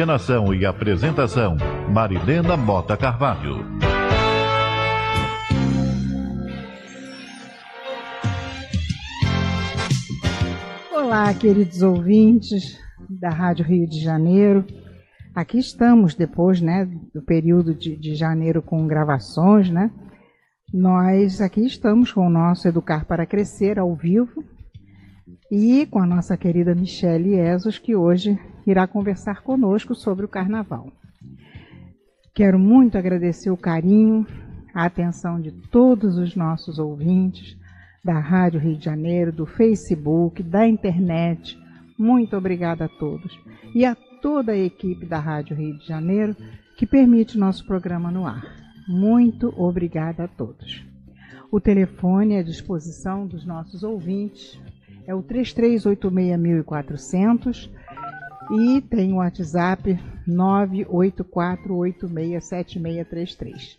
Coordenação e apresentação: Marilena Mota Carvalho. Olá, queridos ouvintes da Rádio Rio de Janeiro. Aqui estamos depois, né, do período de, de janeiro com gravações, né? Nós aqui estamos com o nosso Educar para Crescer ao vivo e com a nossa querida Michelle Esos, que hoje irá conversar conosco sobre o carnaval. Quero muito agradecer o carinho, a atenção de todos os nossos ouvintes da Rádio Rio de Janeiro, do Facebook, da internet. Muito obrigada a todos. E a toda a equipe da Rádio Rio de Janeiro que permite nosso programa no ar. Muito obrigada a todos. O telefone à disposição dos nossos ouvintes é o 3386.400 e tem o WhatsApp 984867633.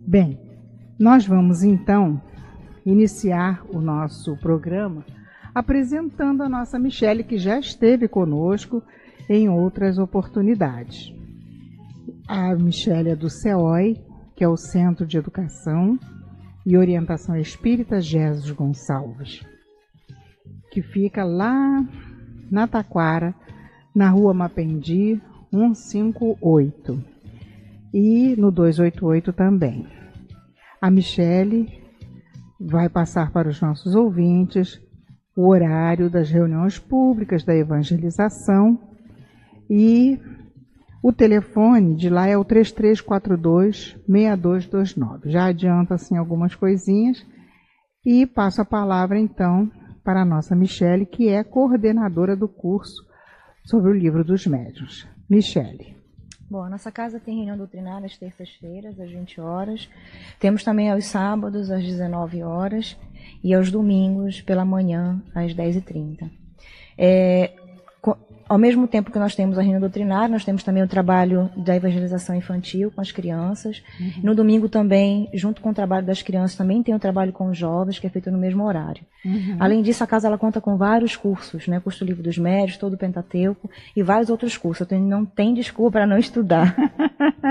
Bem, nós vamos então iniciar o nosso programa apresentando a nossa Michele, que já esteve conosco em outras oportunidades. A Michele é do CEOI, que é o Centro de Educação e Orientação Espírita Jesus Gonçalves, que fica lá na Taquara, na rua Mapendi, 158. E no 288 também. A Michele vai passar para os nossos ouvintes o horário das reuniões públicas da evangelização e o telefone de lá é o 3342-6229. Já adianta assim algumas coisinhas e passo a palavra então para a nossa Michele, que é coordenadora do curso sobre o livro dos médiuns. Michele. Bom, a nossa casa tem reunião doutrinária às terças-feiras, às 20 horas. Temos também aos sábados, às 19 horas. E aos domingos, pela manhã, às 10h30. É, ao mesmo tempo que nós temos a reunião doutrinária, nós temos também o trabalho da evangelização infantil com as crianças. Uhum. No domingo também, junto com o trabalho das crianças, também tem o trabalho com os jovens, que é feito no mesmo horário. Uhum. Além disso, a casa ela conta com vários cursos, né? Curso do Livro dos Médios, todo o Pentateuco e vários outros cursos. Então, não tem desculpa para não estudar.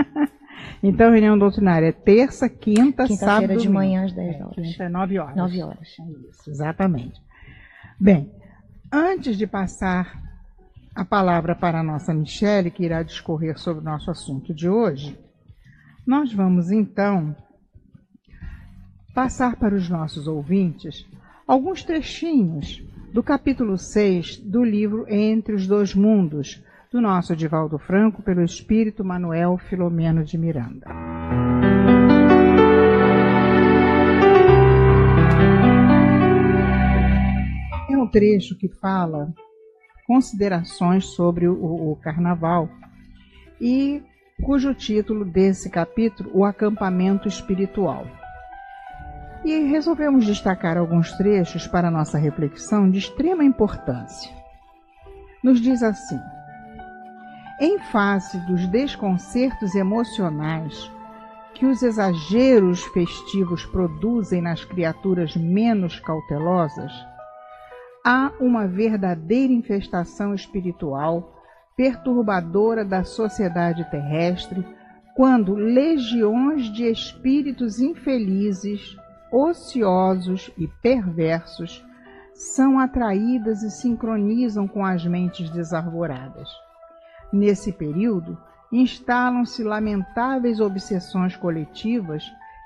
então, reunião doutrinária é terça, quinta, quinta sábado. Quinta-feira de manhã às 10 horas. Quinta é 9 horas. 9 horas. É isso, exatamente. Bem, antes de passar a palavra para a nossa Michele, que irá discorrer sobre o nosso assunto de hoje, nós vamos então passar para os nossos ouvintes alguns trechinhos do capítulo 6 do livro Entre os Dois Mundos, do nosso Divaldo Franco, pelo espírito Manuel Filomeno de Miranda. É um trecho que fala considerações sobre o, o carnaval e cujo título desse capítulo, O Acampamento Espiritual. E resolvemos destacar alguns trechos para nossa reflexão de extrema importância. Nos diz assim: Em face dos desconcertos emocionais que os exageros festivos produzem nas criaturas menos cautelosas, há uma verdadeira infestação espiritual perturbadora da sociedade terrestre quando legiões de espíritos infelizes, ociosos e perversos são atraídas e sincronizam com as mentes desarvoradas. Nesse período, instalam-se lamentáveis obsessões coletivas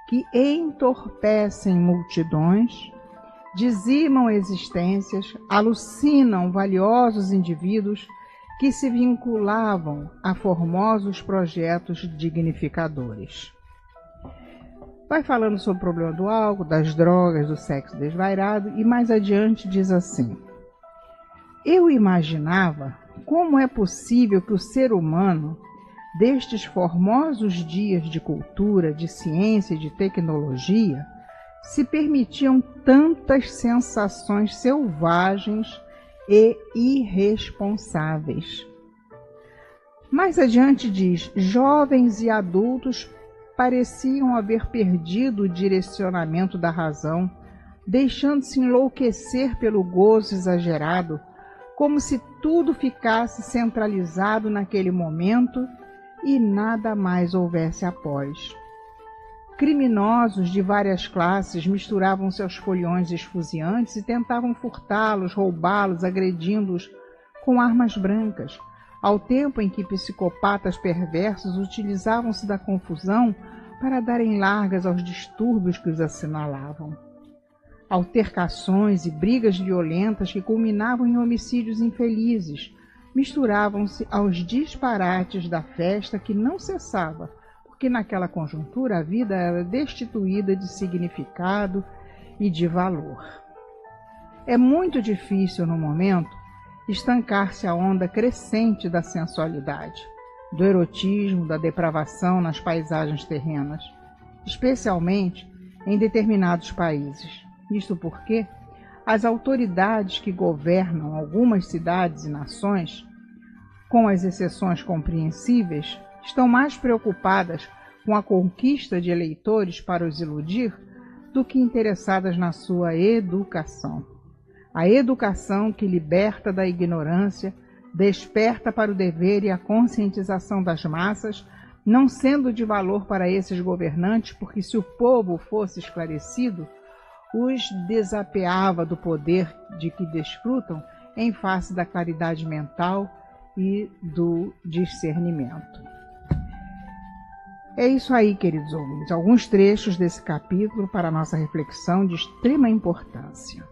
que entorpecem multidões, dizimam existências, alucinam valiosos indivíduos que se vinculavam a formosos projetos dignificadores. Vai falando sobre o problema do álcool, das drogas, do sexo desvairado e mais adiante diz assim: Eu imaginava como é possível que o ser humano, destes formosos dias de cultura, de ciência e de tecnologia, se permitiam tantas sensações selvagens e irresponsáveis. Mais adiante diz: jovens e adultos pareciam haver perdido o direcionamento da razão, deixando-se enlouquecer pelo gozo exagerado, como se tudo ficasse centralizado naquele momento e nada mais houvesse após. Criminosos de várias classes misturavam seus foliões esfuziantes e tentavam furtá-los, roubá-los, agredindo-os com armas brancas, ao tempo em que psicopatas perversos utilizavam-se da confusão para darem largas aos distúrbios que os assinalavam. Altercações e brigas violentas que culminavam em homicídios infelizes misturavam-se aos disparates da festa que não cessava, porque naquela conjuntura a vida era destituída de significado e de valor. É muito difícil no momento estancar-se a onda crescente da sensualidade, do erotismo, da depravação nas paisagens terrenas, especialmente em determinados países. Isto porque as autoridades que governam algumas cidades e nações, com as exceções compreensíveis, estão mais preocupadas com a conquista de eleitores para os iludir do que interessadas na sua educação a educação que liberta da ignorância, desperta para o dever e a conscientização das massas, não sendo de valor para esses governantes, porque se o povo fosse esclarecido, os desapeava do poder de que desfrutam em face da claridade mental e do discernimento. É isso aí, queridos ouvintes. Alguns trechos desse capítulo para a nossa reflexão de extrema importância.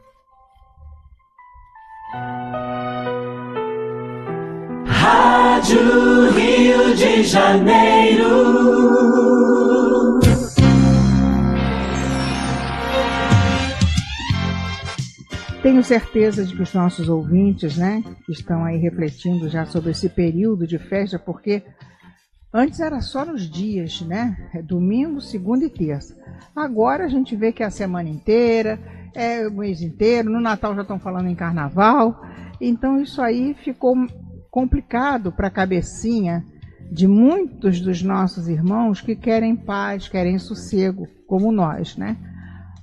Rádio Rio de Janeiro. Tenho certeza de que os nossos ouvintes, né, estão aí refletindo já sobre esse período de festa, porque antes era só nos dias, né? É domingo, segunda e terça. Agora a gente vê que é a semana inteira, é o mês inteiro, no Natal já estão falando em carnaval. Então isso aí ficou complicado para a cabecinha de muitos dos nossos irmãos que querem paz, querem sossego, como nós, né?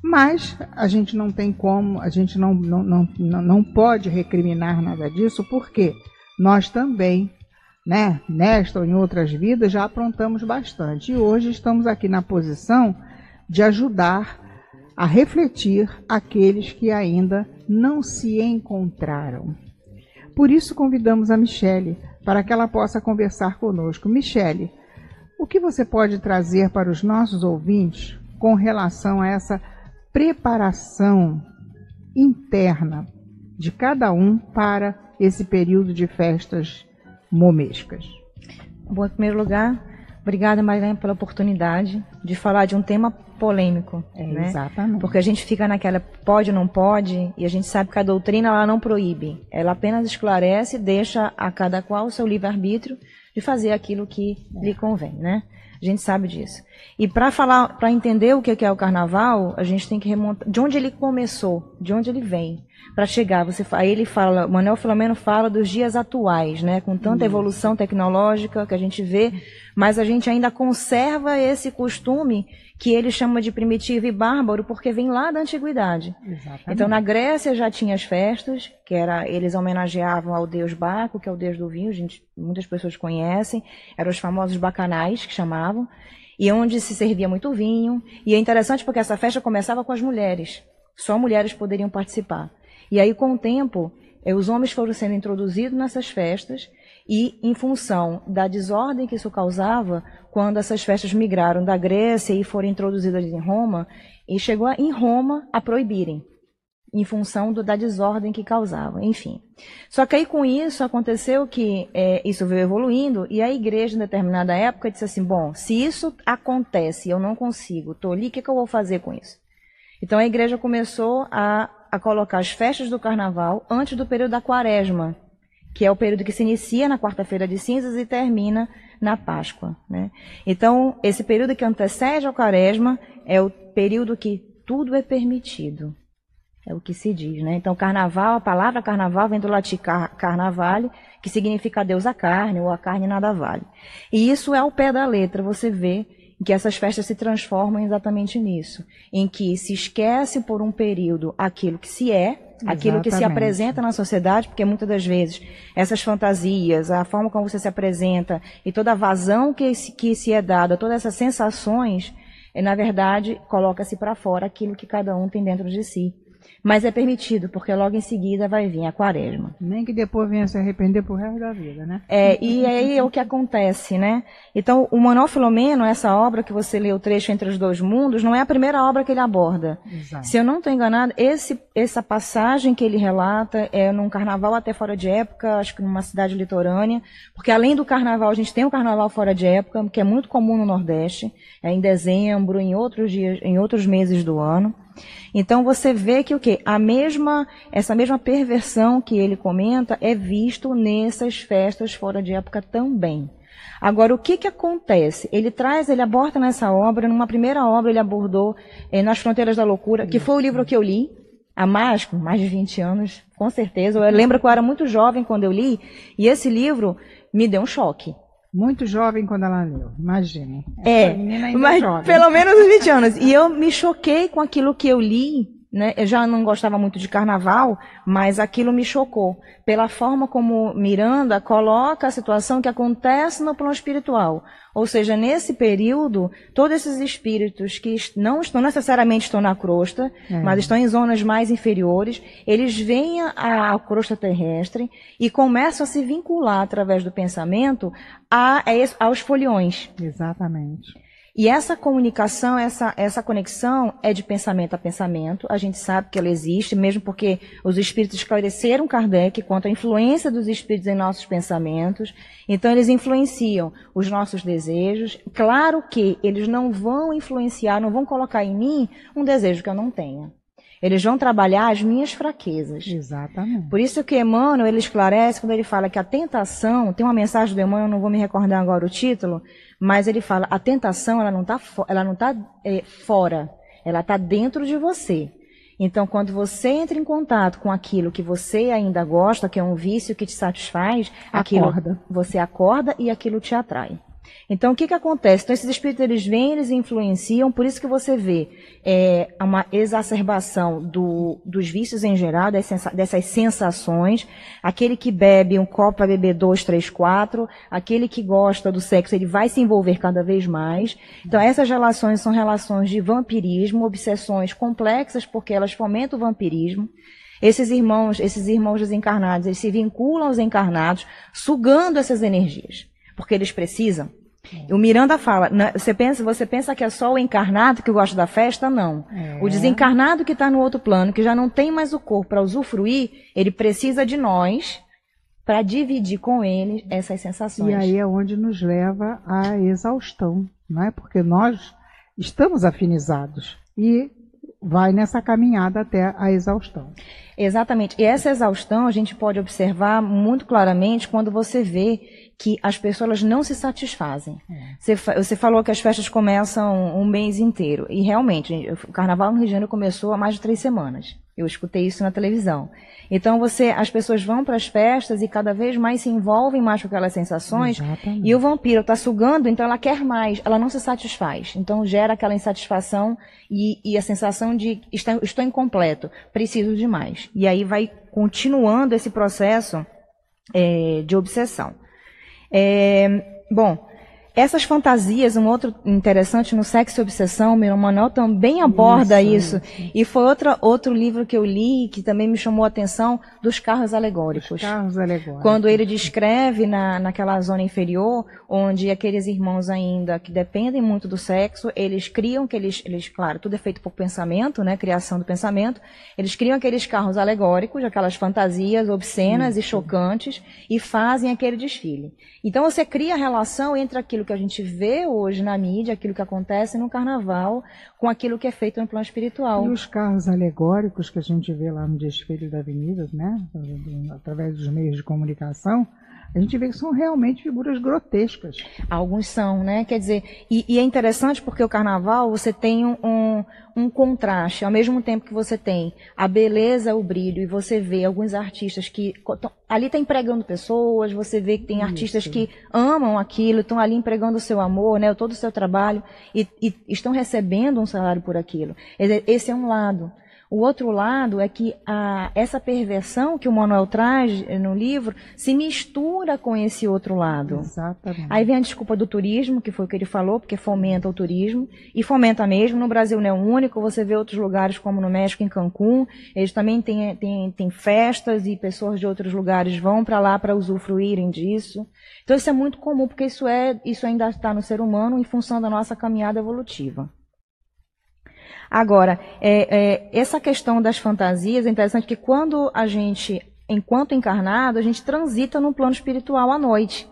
Mas a gente não tem como, a gente não, não, não, não pode recriminar nada disso, porque nós também, né, nesta ou em outras vidas, já aprontamos bastante. E hoje estamos aqui na posição de ajudar a refletir aqueles que ainda não se encontraram. Por isso convidamos a Michele para que ela possa conversar conosco. Michele, o que você pode trazer para os nossos ouvintes com relação a essa preparação interna de cada um para esse período de festas momescas? Bom, em primeiro lugar, obrigada, Marilene, pela oportunidade de falar de um tema polêmico, é, né? Exatamente. Porque a gente fica naquela pode ou não pode, e a gente sabe que a doutrina ela não proíbe, ela apenas esclarece, deixa a cada qual o seu livre-arbítrio de fazer aquilo que é. lhe convém, né? A gente sabe disso. E para falar, para entender o que é o carnaval, a gente tem que remontar de onde ele começou, de onde ele vem, para chegar. Você, aí ele fala, Manuel Filomeno fala dos dias atuais, né? Com tanta evolução tecnológica que a gente vê, mas a gente ainda conserva esse costume que ele chama de primitivo e bárbaro porque vem lá da antiguidade. Exatamente. Então na Grécia já tinha as festas, que era eles homenageavam ao deus Baco, que é o deus do vinho, gente, muitas pessoas conhecem, eram os famosos bacanais que chamavam, e onde se servia muito vinho. E é interessante porque essa festa começava com as mulheres. Só mulheres poderiam participar. E aí com o tempo, eh, os homens foram sendo introduzidos nessas festas e em função da desordem que isso causava, quando essas festas migraram da Grécia e foram introduzidas em Roma, e chegou em Roma a proibirem, em função do, da desordem que causavam, enfim. Só que aí com isso aconteceu que é, isso veio evoluindo e a igreja em determinada época disse assim, bom, se isso acontece eu não consigo, estou ali, o que, que eu vou fazer com isso? Então a igreja começou a, a colocar as festas do carnaval antes do período da quaresma, que é o período que se inicia na quarta-feira de cinzas e termina na Páscoa. Né? Então, esse período que antecede ao quaresma é o período que tudo é permitido. É o que se diz, né? Então, carnaval, a palavra carnaval vem do latim car carnavale, que significa Deus a carne, ou a carne nada vale. E isso é ao pé da letra, você vê que essas festas se transformam exatamente nisso, em que se esquece por um período aquilo que se é, aquilo que se apresenta na sociedade, porque muitas das vezes essas fantasias, a forma como você se apresenta e toda a vazão que se, que se é dada, todas essas sensações, eh, na verdade, coloca-se para fora aquilo que cada um tem dentro de si. Mas é permitido, porque logo em seguida vai vir a quaresma. Nem que depois venha se arrepender pro resto da vida, né? É, e aí é o que acontece, né? Então, o Manuel Filomeno, essa obra que você leu o trecho entre os dois mundos, não é a primeira obra que ele aborda. Exato. Se eu não estou enganada, esse, essa passagem que ele relata é num carnaval até fora de época, acho que numa cidade litorânea, porque além do carnaval, a gente tem o carnaval fora de época, que é muito comum no Nordeste, é em dezembro, em outros dias, em outros meses do ano. Então você vê que o quê? A mesma, essa mesma perversão que ele comenta é visto nessas festas fora de época também. Agora, o que que acontece? Ele traz, ele aborda nessa obra, numa primeira obra ele abordou eh, Nas Fronteiras da Loucura, que foi o livro que eu li, há mais, mais de 20 anos, com certeza. Eu lembro que eu era muito jovem quando eu li, e esse livro me deu um choque. Muito jovem quando ela leu, imagine. É, ainda mas jovem. pelo menos uns 20 anos. E eu me choquei com aquilo que eu li, né? Eu já não gostava muito de carnaval, mas aquilo me chocou. Pela forma como Miranda coloca a situação que acontece no plano espiritual. Ou seja, nesse período, todos esses espíritos que não estão necessariamente estão na crosta, É. mas estão em zonas mais inferiores, eles vêm à crosta terrestre e começam a se vincular através do pensamento a, a aos foliões. Exatamente. E essa comunicação, essa, essa conexão é de pensamento a pensamento. A gente sabe que ela existe, mesmo porque os espíritos esclareceram Kardec quanto à influência dos espíritos em nossos pensamentos. Então, eles influenciam os nossos desejos. Claro que eles não vão influenciar, não vão colocar em mim um desejo que eu não tenha. Eles vão trabalhar as minhas fraquezas. Exatamente. Por isso que Emmanuel ele esclarece quando ele fala que a tentação, tem uma mensagem do Emmanuel, eu não vou me recordar agora o título, mas ele fala a tentação ela não está ela não tá é, fora, ela está dentro de você. Então, quando você entra em contato com aquilo que você ainda gosta, que é um vício que te satisfaz, aquilo Acorda. você acorda e aquilo te atrai. Então, o que, que acontece? Então, esses espíritos, eles vêm, eles influenciam, por isso que você vê é, uma exacerbação do- dos vícios em geral, dessas sensações. Aquele que bebe um copo vai beber dois, três, quatro. Aquele que gosta do sexo, ele vai se envolver cada vez mais. Então, essas relações são relações de vampirismo, obsessões complexas, porque elas fomentam o vampirismo. Esses irmãos, esses irmãos desencarnados, eles se vinculam aos encarnados, sugando essas energias, porque eles precisam. O Miranda fala, né, você pensa, você pensa que é só o encarnado que gosta da festa? Não. É. O desencarnado que está no outro plano, que já não tem mais o corpo para usufruir, ele precisa de nós para dividir com ele essas sensações. E aí é onde nos leva à exaustão, não é? Porque nós estamos afinizados e vai nessa caminhada até a exaustão. Exatamente. E essa exaustão a gente pode observar muito claramente quando você vê que as pessoas não se satisfazem. Você, fa- você falou que as festas começam um mês inteiro. E realmente, o carnaval no Rio de Janeiro começou há mais de três semanas. Eu escutei isso na televisão. Então você, as pessoas vão para as festas e cada vez mais se envolvem mais com aquelas sensações. Exatamente. E o vampiro está sugando, então ela quer mais, ela não se satisfaz. Então gera aquela insatisfação e, e a sensação de estou, estou incompleto, preciso de mais. E aí vai continuando esse processo é, de obsessão. É, bom, essas fantasias, um outro interessante no Sexo e Obsessão, meu Manuel também aborda Isso, isso. E foi outra, outro livro que eu li que também me chamou a atenção dos carros alegóricos. Carros alegóricos. Quando ele descreve na, naquela zona inferior, onde aqueles irmãos ainda que dependem muito do sexo, eles criam que eles, eles, claro, tudo é feito por pensamento, né, criação do pensamento, eles criam aqueles carros alegóricos, aquelas fantasias obscenas e chocantes, e fazem aquele desfile. Então você cria a relação entre aquilo que a gente vê hoje na mídia, aquilo que acontece no carnaval, com aquilo que é feito no plano espiritual. E os carros alegóricos que a gente vê lá no desfile da avenida, né, através dos meios de comunicação, a gente vê que são realmente figuras grotescas. Alguns são, né? Quer dizer, e, e é interessante porque o carnaval você tem um, um, contraste, ao mesmo tempo que você tem a beleza, o brilho, e você vê alguns artistas que ali está empregando pessoas, você vê que tem Isso. artistas que amam aquilo, estão ali empregando o seu amor, né? Todo o seu trabalho e, e estão recebendo um salário por aquilo. Esse é um lado. O outro lado é que a, essa perversão que o Manuel traz no livro se mistura com esse outro lado. Exatamente. Aí vem a desculpa do turismo, que foi o que ele falou, porque fomenta o turismo, e fomenta mesmo. No Brasil não é o único, você vê outros lugares como no México, em Cancún, eles também têm, têm, têm festas e pessoas de outros lugares vão para lá para usufruírem disso. Então isso é muito comum, porque isso, é, isso ainda está no ser humano em função da nossa caminhada evolutiva. Agora, é, é, essa questão das fantasias é interessante que quando a gente, enquanto encarnado, a gente transita no plano espiritual à noite.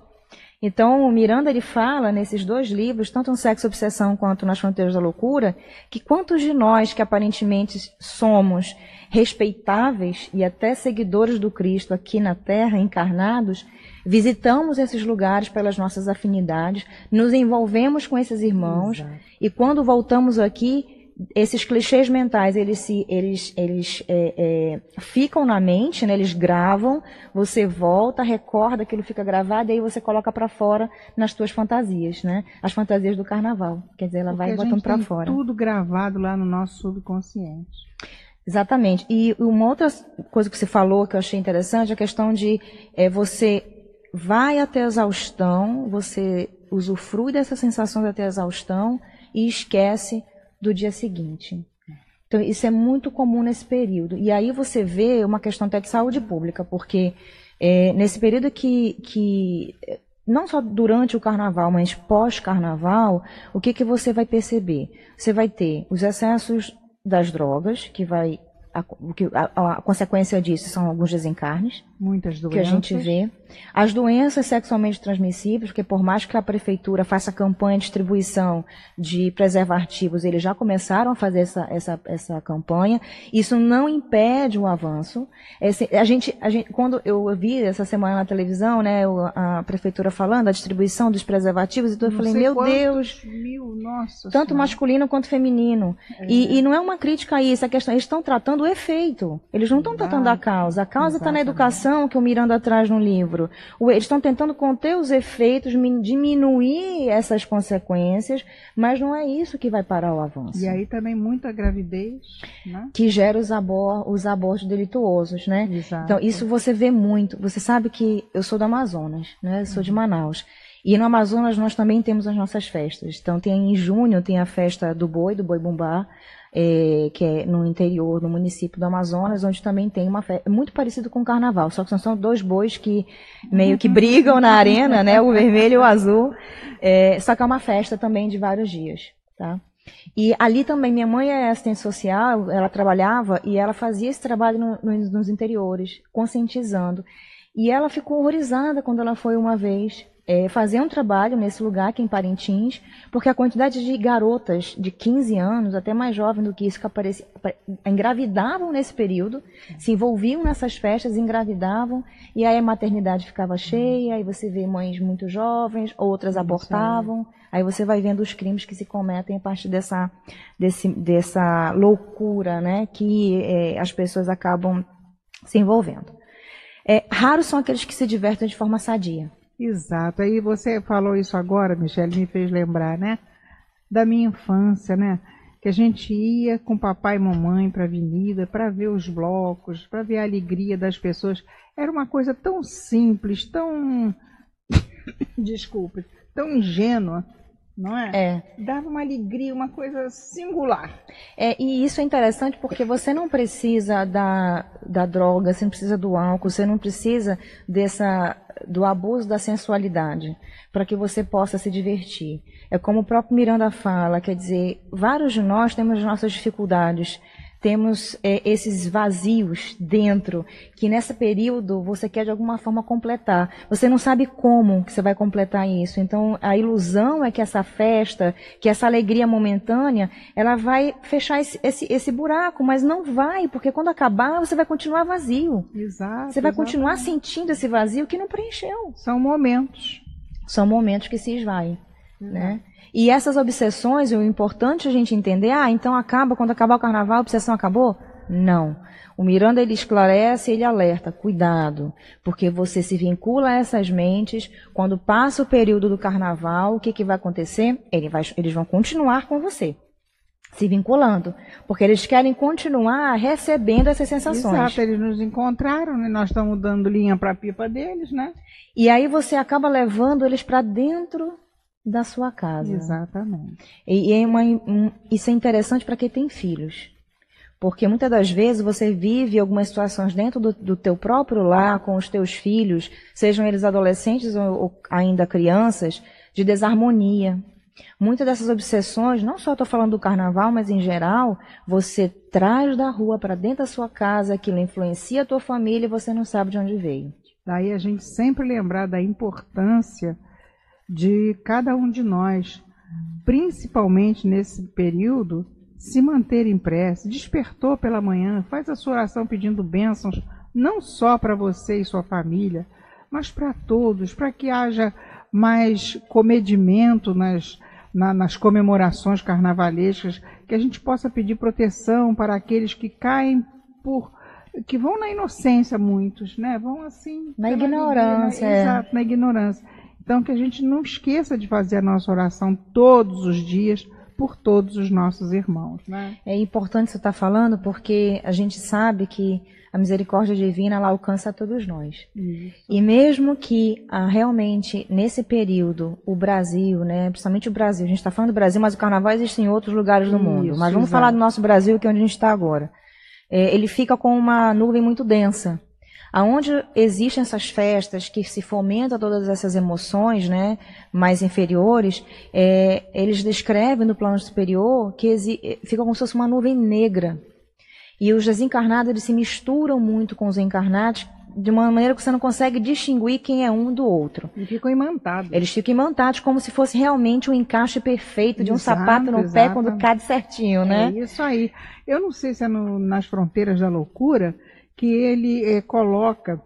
Então, o Miranda ele fala nesses dois livros, tanto no Sexo e Obsessão quanto nas Fronteiras da Loucura, que quantos de nós que aparentemente somos respeitáveis e até seguidores do Cristo aqui na Terra, encarnados, visitamos esses lugares pelas nossas afinidades, nos envolvemos com esses irmãos Exato. e quando voltamos aqui esses clichês mentais, eles, se, eles, eles é, é, ficam na mente, né? eles gravam, você volta, recorda, aquilo fica gravado, e aí você coloca para fora nas suas fantasias, né? As fantasias do carnaval. Quer dizer, ela Porque vai botando para fora. tudo gravado lá no nosso subconsciente. Exatamente. E uma outra coisa que você falou que eu achei interessante, é a questão de é, você vai até a exaustão, você usufrui dessa sensação de até a exaustão e esquece do dia seguinte. Então, isso é muito comum nesse período. E aí você vê uma questão até de saúde pública, porque é, nesse período que, que, não só durante o carnaval, mas pós-carnaval, o que, que você vai perceber? Você vai ter os excessos das drogas, que vai a, a, a, consequência disso são alguns desencarnes. Muitas doenças. Que a gente vê. As doenças sexualmente transmissíveis, porque por mais que a prefeitura faça campanha de distribuição de preservativos, eles já começaram a fazer essa, essa, essa campanha. Isso não impede o avanço. Esse, a gente, a gente, quando eu vi essa semana na televisão, né, a prefeitura falando da distribuição dos preservativos, então eu falei, meu Deus, mil, nossa tanto senhora. masculino quanto feminino. É. E, e não é uma crítica a isso, a questão, eles estão tratando o efeito. Eles não estão tratando a causa. A causa está na educação que o Miranda traz no livro. Eles estão tentando conter os efeitos, diminuir essas consequências, mas não é isso que vai parar o avanço. E aí também muita gravidez, né? Que gera os, abor os abortos delituosos, né? Exato. Então, isso você vê muito. Você sabe que eu sou do Amazonas, né? Eu sou de uhum. Manaus. E no Amazonas nós também temos as nossas festas. Então tem em junho tem a festa do boi, do boi bumbá, é, que é no interior, no município do Amazonas, onde também tem uma festa muito parecido com o carnaval, só que são dois bois que meio que brigam na arena, né? O vermelho e o azul. É, só que é uma festa também de vários dias, tá? E ali também, minha mãe é assistente social, ela trabalhava e ela fazia esse trabalho no, no, nos interiores, conscientizando. E ela ficou horrorizada quando ela foi uma vez é, fazer um trabalho nesse lugar aqui em Parintins, porque a quantidade de garotas de 15 anos, até mais jovens do que isso, que apareci, engravidavam nesse período, se envolviam nessas festas, engravidavam, e aí a maternidade ficava cheia, aí você vê mães muito jovens, outras abortavam, aí você vai vendo os crimes que se cometem a partir dessa, desse, dessa loucura né, que é, as pessoas acabam se envolvendo. É, raros são aqueles que se divertem de forma sadia. Exato. Aí você falou isso agora, Michelle, me fez lembrar, né? Da minha infância, né? Que a gente ia com papai e mamãe para a avenida para ver os blocos, para ver a alegria das pessoas. Era uma coisa tão simples, tão. Desculpe, tão ingênua não é? É. Dava uma alegria, uma coisa singular. É, e isso é interessante porque você não precisa da, da droga, você não precisa do álcool, você não precisa dessa, do abuso da sensualidade para que você possa se divertir. É como o próprio Miranda fala, quer dizer, vários de nós temos nossas dificuldades temos é, esses vazios dentro, que nesse período você quer de alguma forma completar. Você não sabe como que você vai completar isso. Então, a ilusão é que essa festa, que essa alegria momentânea, ela vai fechar esse, esse, esse buraco, mas não vai, porque quando acabar, você vai continuar vazio. Exato. Você vai continuar sentindo esse vazio que não preencheu. São momentos. São momentos que se esvaem, né? E essas obsessões, o importante é a gente entender, ah, então acaba, quando acabar o carnaval, a obsessão acabou? Não. O Miranda ele esclarece, ele alerta, cuidado, porque você se vincula a essas mentes, quando passa o período do carnaval, o que, que vai acontecer? Ele vai, eles vão continuar com você, se vinculando, porque eles querem continuar recebendo essas sensações. Exato, eles nos encontraram, né? nós estamos dando linha para a pipa deles, né? E aí você acaba levando eles para dentro da sua casa. Exatamente. E, é uma, um, isso é interessante para quem tem filhos. Porque muitas das vezes você vive algumas situações dentro do, do teu próprio lar, com os teus filhos, sejam eles adolescentes ou, ou ainda crianças, de desarmonia. Muitas dessas obsessões, não só estou falando do carnaval, mas em geral, você traz da rua para dentro da sua casa, aquilo influencia a tua família e você não sabe de onde veio. Daí a gente sempre lembrar da importância de cada um de nós, principalmente nesse período, se manter em prece. Despertou pela manhã, faz a sua oração pedindo bênçãos, não só para você e sua família, mas para todos, para que haja mais comedimento nas, na, nas comemorações carnavalescas, que a gente possa pedir proteção para aqueles que caem por que vão na inocência muitos, né? Vão assim na ignorância, é. exato, na ignorância. Então, que a gente não esqueça de fazer a nossa oração todos os dias por todos os nossos irmãos. Né? É importante você estar falando porque a gente sabe que a misericórdia divina ela alcança a todos nós. Isso. E mesmo que ah, realmente nesse período o Brasil, né, principalmente o Brasil, a gente está falando do Brasil, mas o Carnaval existe em outros lugares do Isso, mundo. Mas vamos exato. falar do nosso Brasil, que é onde a gente está agora. É, ele fica com uma nuvem muito densa. Aonde existem essas festas que se fomentam todas essas emoções, né, mais inferiores, é, eles descrevem no plano superior que exi- fica como se fosse uma nuvem negra. E os desencarnados eles se misturam muito com os encarnados de uma maneira que você não consegue distinguir quem é um do outro. E ficam imantados. Eles ficam imantados como se fosse realmente um encaixe perfeito de um Exato, sapato no pé exato. quando cabe certinho, né? É isso aí. Eu não sei se é no- nas fronteiras da loucura que ele eh, coloca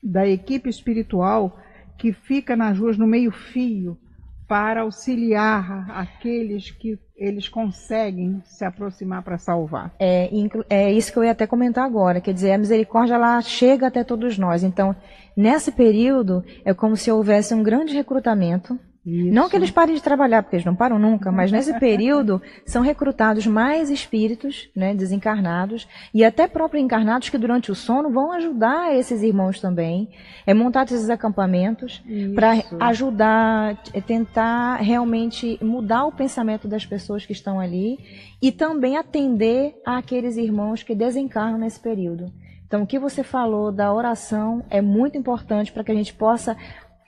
da equipe espiritual que fica nas ruas no meio fio para auxiliar aqueles que eles conseguem se aproximar para salvar. É, é isso que eu ia até comentar agora. Quer dizer, a misericórdia ela chega até todos nós. Então, nesse período, é como se houvesse um grande recrutamento. Isso. Não que eles parem de trabalhar, porque eles não param nunca, mas nesse período são recrutados mais espíritos, né, desencarnados, e até próprios encarnados que durante o sono vão ajudar esses irmãos também. É montar esses acampamentos para ajudar, é, tentar realmente mudar o pensamento das pessoas que estão ali e também atender àqueles irmãos que desencarnam nesse período. Então, o que você falou da oração é muito importante para que a gente possa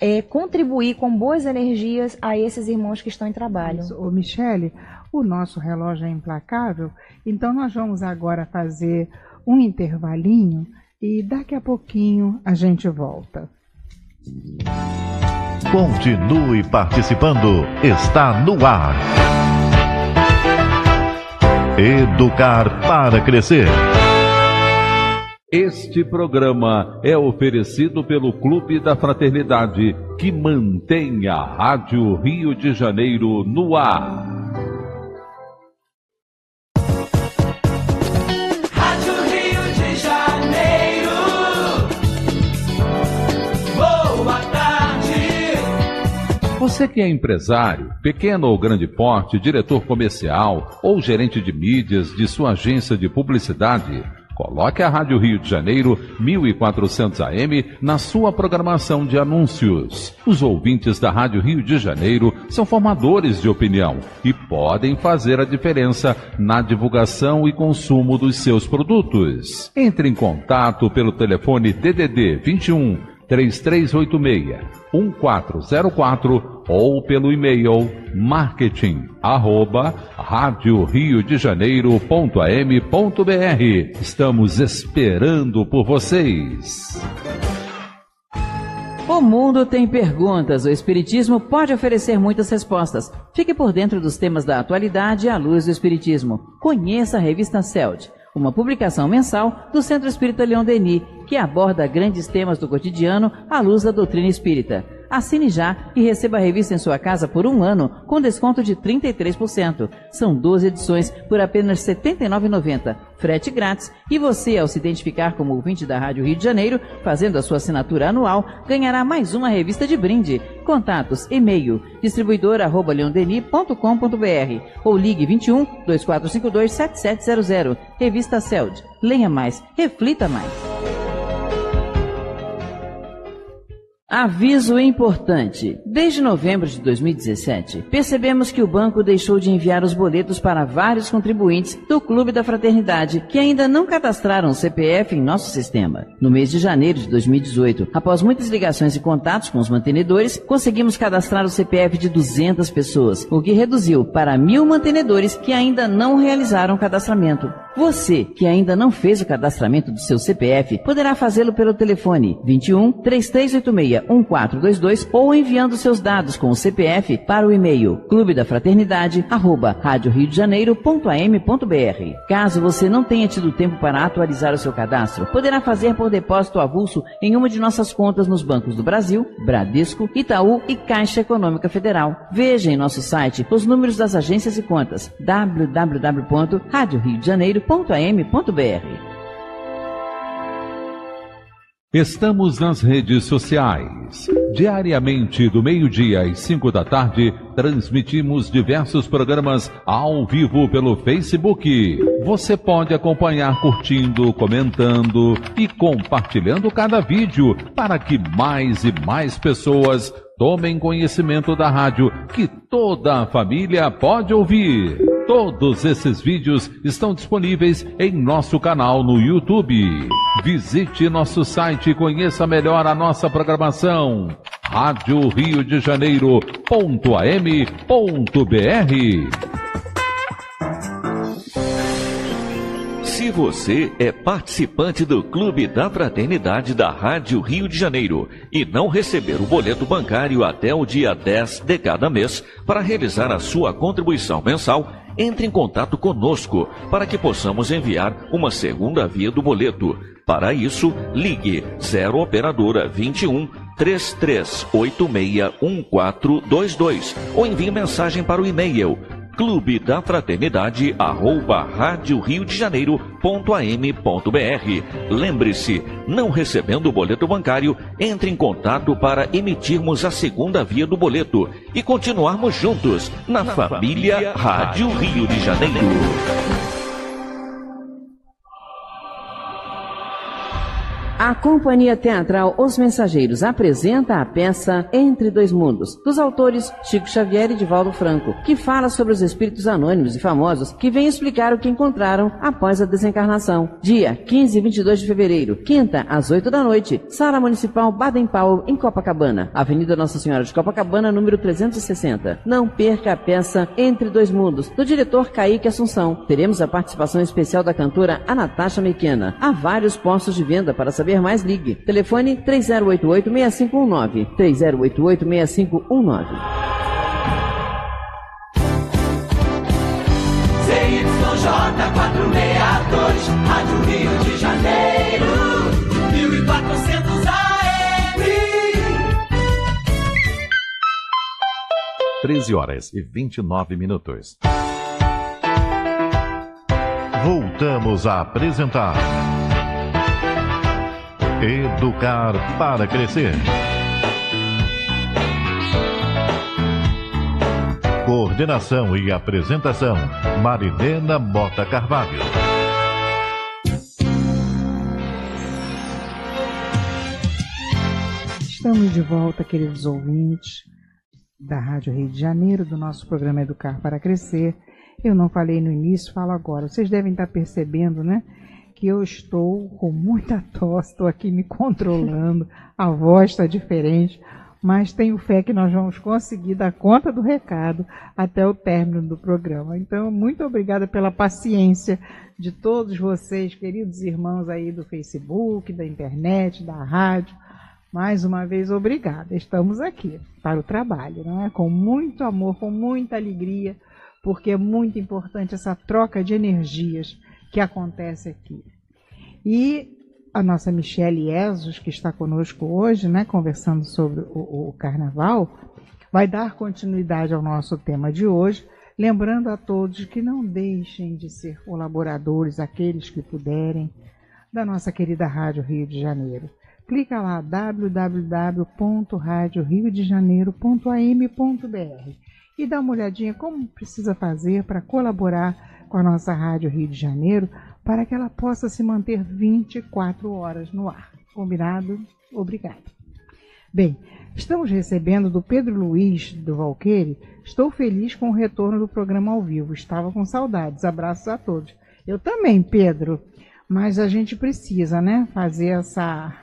é, contribuir com boas energias a esses irmãos que estão em trabalho. Isso. Ô, Michele, o nosso relógio é implacável, então nós vamos agora fazer um intervalinho e daqui a pouquinho a gente volta. Continue participando. Está no ar. Educar para crescer. Este programa é oferecido pelo Clube da Fraternidade, que mantém a Rádio Rio de Janeiro no ar. Rádio Rio de Janeiro. Boa tarde. Você que é empresário, pequeno ou grande porte, diretor comercial ou gerente de mídias de sua agência de publicidade, coloque a Rádio Rio de Janeiro 1400 AM na sua programação de anúncios. Os ouvintes da Rádio Rio de Janeiro são formadores de opinião e podem fazer a diferença na divulgação e consumo dos seus produtos. Entre em contato pelo telefone DDD 21 3386 1404 ou pelo e-mail marketing arroba rádio Rio de Janeiro.am.br. Estamos esperando por vocês. O mundo tem perguntas, o Espiritismo pode oferecer muitas respostas. Fique por dentro dos temas da atualidade à luz do Espiritismo. Conheça a revista CELD uma publicação mensal do Centro Espírita Leão Denis, que aborda grandes temas do cotidiano à luz da doutrina espírita. Assine já e receba a revista em sua casa por um ano, com desconto de 33%. São 12 edições por apenas R$ 79,90. Frete grátis e você, ao se identificar como ouvinte da Rádio Rio de Janeiro, fazendo a sua assinatura anual, ganhará mais uma revista de brinde. Contatos, e-mail, distribuidora.leondeni.com.br ou ligue 21 2452 7700. Revista CELD. Leia mais, reflita mais. Aviso importante. Desde novembro de 2017, percebemos que o banco deixou de enviar os boletos para vários contribuintes do Clube da Fraternidade que ainda não cadastraram CPF em nosso sistema. No mês de janeiro de 2018, após muitas ligações e contatos com os mantenedores, conseguimos cadastrar o CPF de 200 pessoas, o que reduziu para mil mantenedores que ainda não realizaram cadastramento. Você que ainda não fez o cadastramento do seu CPF poderá fazê-lo pelo telefone 21 3386 1422 ou enviando seus dados com o CPF para o e-mail clube da fraternidade arroba Caso você não tenha tido tempo para atualizar o seu cadastro, poderá fazer por depósito avulso em uma de nossas contas nos bancos do Brasil, Bradesco, Itaú e Caixa Econômica Federal. Veja em nosso site os números das agências e contas www.radioriodejaneiro www.am.br. Estamos nas redes sociais. Diariamente, do meio-dia às cinco da tarde, transmitimos diversos programas ao vivo pelo Facebook. Você pode acompanhar curtindo, comentando e compartilhando cada vídeo para que mais e mais pessoas tomem conhecimento da rádio que toda a família pode ouvir. Todos esses vídeos estão disponíveis em nosso canal no YouTube. Visite nosso site e conheça melhor a nossa programação. Rádio Rio de Janeiro.am.br Se você é participante do Clube da Fraternidade da Rádio Rio de Janeiro e não receber o boleto bancário até o dia 10 de cada mês para realizar a sua contribuição mensal, entre em contato conosco para que possamos enviar uma segunda via do boleto. Para isso, ligue 0 Operadora 21 3386 1422 ou envie mensagem para o e-mail clube da fraternidade arroba rádio Rio de Janeiro.am.br. Lembre-se, não recebendo o boleto bancário, entre em contato para emitirmos a segunda via do boleto e continuarmos juntos na, na família, família Rádio Rio de Janeiro. A Companhia Teatral Os Mensageiros apresenta a peça Entre Dois Mundos, dos autores Chico Xavier e Divaldo Franco, que fala sobre os espíritos anônimos e famosos que vêm explicar o que encontraram após a desencarnação. Dia 15 e 22 de fevereiro, quinta, às 8 da noite, Sala Municipal Baden Powell, em Copacabana, Avenida Nossa Senhora de Copacabana, número 360. Não perca a peça Entre Dois Mundos, do diretor Kaique Assunção. Teremos a participação especial da cantora Anatasha Mequena. Há vários postos de venda para saber mais, ligue. Telefone 3088-6519. 3088-6519. ZYJ 462, Rádio Rio de Janeiro, 1400 AM. 13 horas e 29 minutos. Voltamos a apresentar. Educar para crescer. Coordenação e apresentação: Marilena Mota Carvalho. Estamos de volta, queridos ouvintes da Rádio Rio de Janeiro, do nosso programa Educar para Crescer. Eu não falei no início, falo agora. Vocês devem estar percebendo, né? Que eu estou com muita tosse, estou aqui me controlando, a voz está diferente, mas tenho fé que nós vamos conseguir dar conta do recado até o término do programa. Então, muito obrigada pela paciência de todos vocês, queridos irmãos aí do Facebook, da internet, da rádio. Mais uma vez, obrigada. Estamos aqui para o trabalho, não é? Com muito amor, com muita alegria, porque é muito importante essa troca de energias que acontece aqui. E a nossa Michelle Esos, que está conosco hoje, né, conversando sobre o, o carnaval, vai dar continuidade ao nosso tema de hoje, lembrando a todos que não deixem de ser colaboradores, aqueles que puderem, da nossa querida Rádio Rio de Janeiro. Clica lá www.radioriodejaneiro.am.br e dá uma olhadinha como precisa fazer para colaborar com a nossa Rádio Rio de Janeiro para que ela possa se manter 24 horas no ar. Combinado? Obrigado. Bem, estamos recebendo do Pedro Luiz do Valqueire. Estou feliz com o retorno do programa ao vivo. Estava com saudades. Abraços a todos. Eu também, Pedro. Mas a gente precisa, né, fazer essa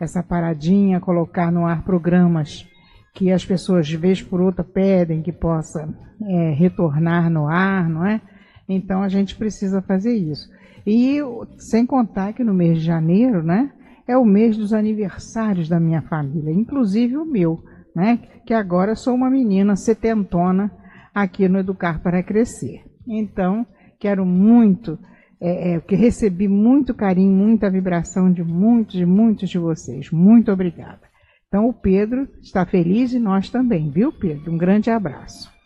essa paradinha, colocar no ar programas que as pessoas de vez por outra pedem que possa é, retornar no ar, não é? Então a gente precisa fazer isso. E sem contar que no mês de janeiro, né, é o mês dos aniversários da minha família, inclusive o meu, né, que agora sou uma menina setentona aqui no Educar para Crescer. Então, quero muito, é, é, que recebi muito carinho, muita vibração de muitos e muitos de vocês. Muito obrigada. Então, o Pedro está feliz e nós também, viu, Pedro? Um grande abraço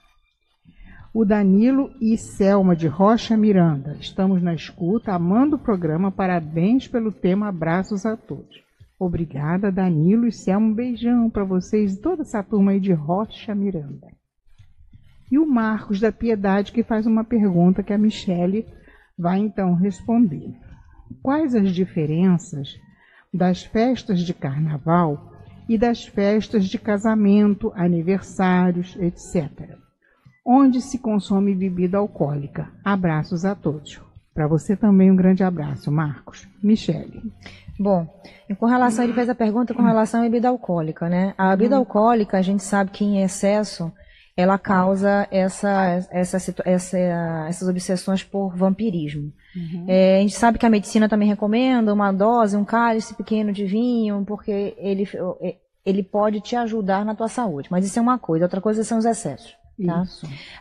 o Danilo e Selma de Rocha Miranda. Estamos na escuta, amando o programa. Parabéns pelo tema. Abraços a todos. Obrigada, Danilo e Selma. Um beijão para vocês e toda essa turma aí de Rocha Miranda. E o Marcos da Piedade que faz uma pergunta que a Michele vai então responder. Quais as diferenças das festas de carnaval e das festas de casamento, aniversários, etc onde se consome bebida alcoólica. Abraços a todos. Para você também um grande abraço, Marcos. Michele. Bom, com relação, ele fez a pergunta com relação à bebida alcoólica, né? A bebida alcoólica, a gente sabe que em excesso, ela causa essa, essa, essa, essas obsessões por vampirismo. Uhum. É, a gente sabe que a medicina também recomenda uma dose, um cálice pequeno de vinho, porque ele, ele pode te ajudar na tua saúde. Mas isso é uma coisa, outra coisa são os excessos. Tá?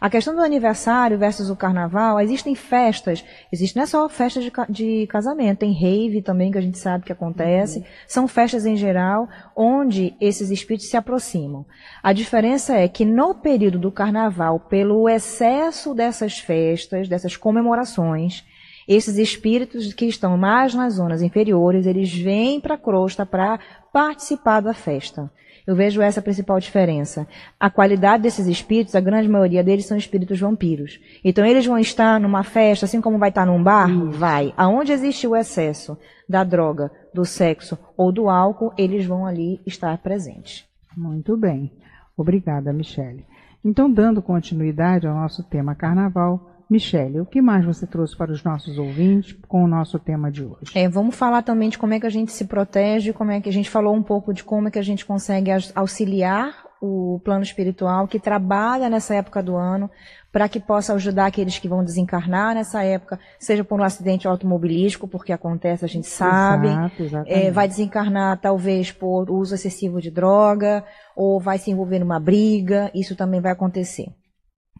A questão do aniversário versus o carnaval, existem festas, existe não é só festas de, de casamento, tem rave também que a gente sabe que acontece, uhum. são festas em geral onde esses espíritos se aproximam. A diferença é que no período do carnaval, pelo excesso dessas festas, dessas comemorações, esses espíritos que estão mais nas zonas inferiores, eles vêm para a crosta para participar da festa. Eu vejo essa principal diferença. A qualidade desses espíritos, a grande maioria deles são espíritos vampiros. Então eles vão estar numa festa, assim como vai estar num bar? Vai. Aonde existe o excesso da droga, do sexo ou do álcool, eles vão ali estar presentes. Muito bem. Obrigada, Michele. Então, dando continuidade ao nosso tema carnaval, Michele, o que mais você trouxe para os nossos ouvintes com o nosso tema de hoje? É, vamos falar também de como é que a gente se protege, como é que a gente falou um pouco de como é que a gente consegue auxiliar o plano espiritual que trabalha nessa época do ano para que possa ajudar aqueles que vão desencarnar nessa época, seja por um acidente automobilístico, porque acontece, a gente sabe, Exato, é, vai desencarnar talvez por uso excessivo de droga, ou vai se envolver numa briga, isso também vai acontecer.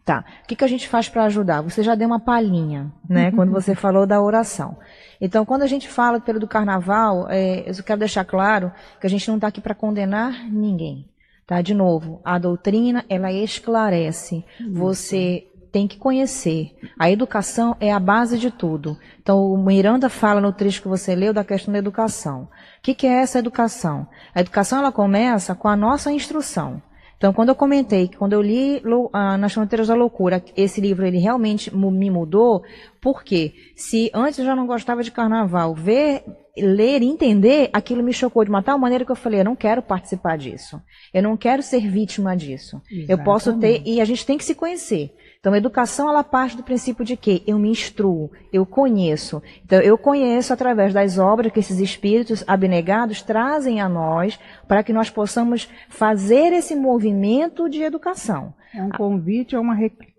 Tá. O que, que a gente faz para ajudar? Você já deu uma palhinha, né? quando você falou da oração. Então, quando a gente fala pelo do carnaval, é, eu quero deixar claro que a gente não está aqui para condenar ninguém. Tá? De novo, a doutrina, ela esclarece. Você tem que conhecer. A educação é a base de tudo. Então, o Miranda fala no trecho que você leu da questão da educação. O que, que é essa educação? A educação, ela começa com a nossa instrução. Então, quando eu comentei que quando eu li uh, Nas Fronteiras da Loucura, esse livro ele realmente me mudou, Por quê? Se antes eu já não gostava de carnaval, ver, ler e entender, aquilo me chocou de uma tal maneira que eu falei, eu não quero participar disso. Eu não quero ser vítima disso. Exatamente. Eu posso ter, e a gente tem que se conhecer. Então, a educação, ela parte do princípio de que eu me instruo, eu conheço. Então, eu conheço através das obras que esses espíritos abnegados trazem a nós, para que nós possamos fazer esse movimento de educação. É um convite a uma